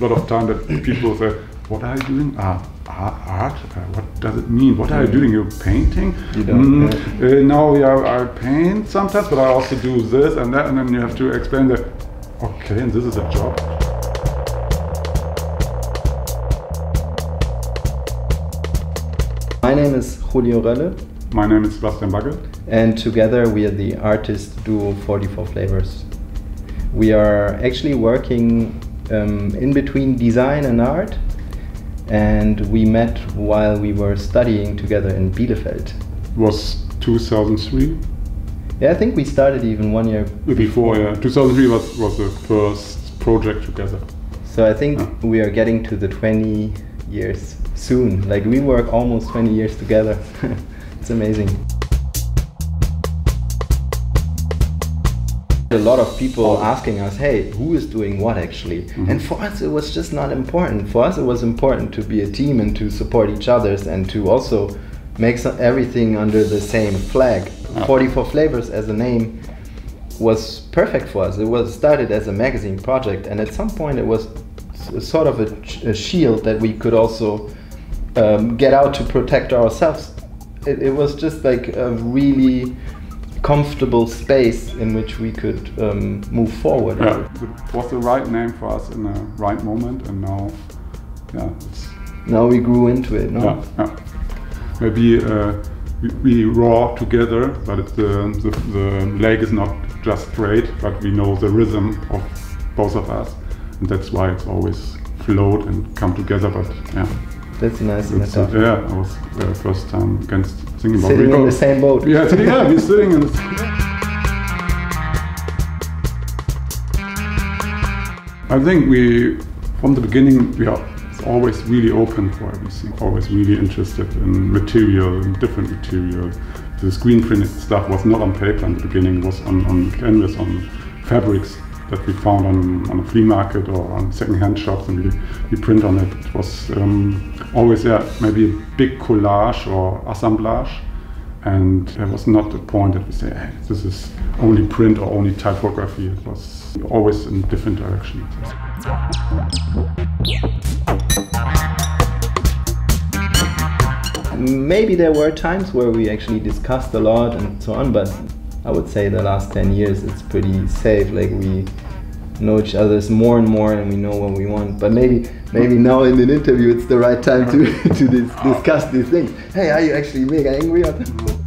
lot of time that people say, "What are you doing? Ah, art? Uh, what does it mean? What are you doing? You're painting? You don't. Mm, uh, no, yeah, I paint sometimes, but I also do this and that, and then you have to explain that. Okay, and this is a job. My name is Julio Rölle. My name is Sebastian Bagge. And together we are the artist duo 44 Flavours. We are actually working um, in between design and art and we met while we were studying together in Bielefeld. Was 2003? Yeah, I think we started even one year before. Yeah, 2003 was was the first project together. So I think yeah. we are getting to the 20 years soon. Like we work almost 20 years together. it's amazing. A lot of people asking us, hey, who is doing what actually? Mm-hmm. And for us, it was just not important. For us, it was important to be a team and to support each other and to also make some, everything under the same flag. Oh. 44 Flavours as a name was perfect for us. It was started as a magazine project, and at some point, it was sort of a, a shield that we could also um, get out to protect ourselves. It, it was just like a really comfortable space in which we could um, move forward. Yeah, it was the right name for us in the right moment, and now, yeah, now we grew into it. No? Yeah, yeah. Maybe uh, we, we raw together, but the, the the leg is not just straight, but we know the rhythm of both of us, and that's why it's always float and come together. But yeah. That's a nice metaphor. Uh, yeah, I was uh, first time against about sitting in the same boat. Yeah, sitting, yeah, we're sitting in. The I think we, from the beginning, we are always really open for everything. Always really interested in material, in different material. The screen printed stuff was not on paper in the beginning; it was on, on canvas, on fabrics that we found on, on a flea market or on second-hand shops and we, we print on it. It was um, always yeah, maybe a big collage or assemblage and there was not a point that we say, hey, this is only print or only typography. It was always in different directions. Maybe there were times where we actually discussed a lot and so on, but I would say the last 10 years it's pretty safe. Like we know each other more and more and we know what we want. But maybe maybe now in an interview it's the right time to, to dis discuss these things. Hey, are you actually mega angry?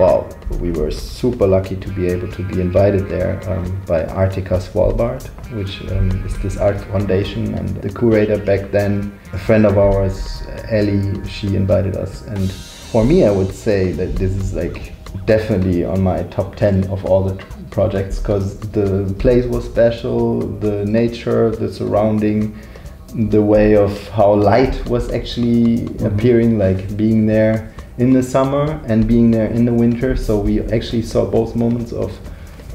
wow, we were super lucky to be able to be invited there um, by Artica Svalbard, which um, is this art foundation. And the curator back then, a friend of ours, Ellie, she invited us. And for me, I would say that this is like definitely on my top 10 of all the projects because the place was special, the nature, the surrounding, the way of how light was actually mm -hmm. appearing, like being there in the summer and being there in the winter. So we actually saw both moments of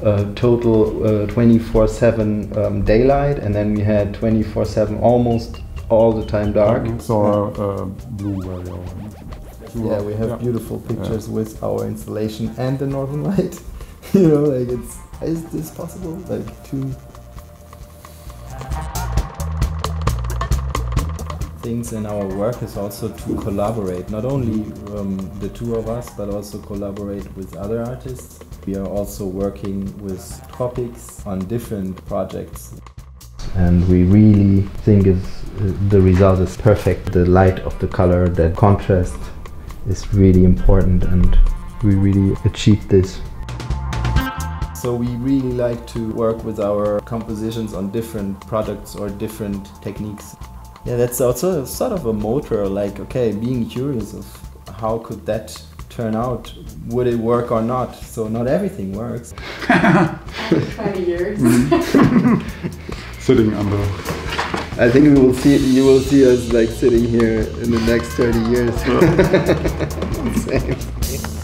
uh, total 24 uh, 7 um, daylight, and then we had 24 7 almost all the time dark. So uh, blue Yeah, we have yeah. beautiful pictures yeah. with our installation and the northern light. you know, like it's is this possible? Like two things in our work is also to collaborate, not only um, the two of us, but also collaborate with other artists. We are also working with Tropics on different projects. And we really think is, uh, the result is perfect. The light of the color, the contrast is really important and we really achieved this. So we really like to work with our compositions on different products or different techniques. Yeah, that's also sort of a motor, like, okay, being curious of how could that turn out? Would it work or not? So not everything works. 20 years. sitting under. I think we will see. You will see us like sitting here in the next 30 years. Same.